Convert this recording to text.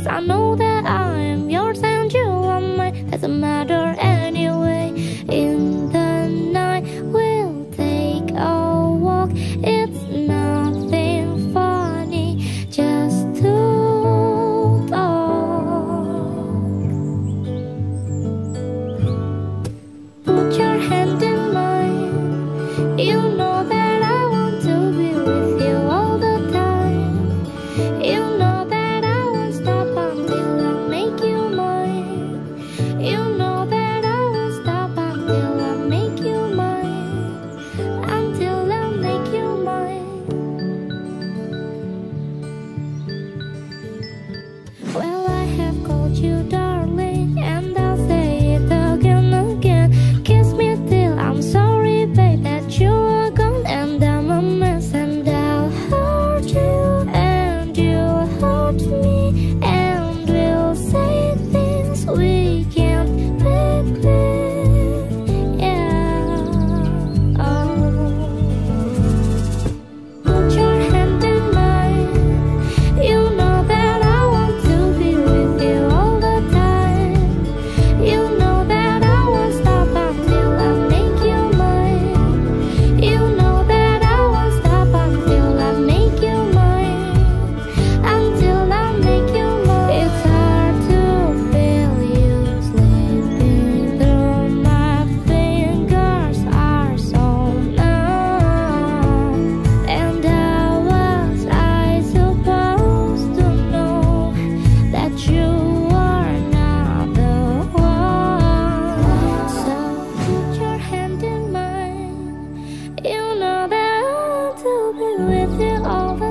Cause I know with you all the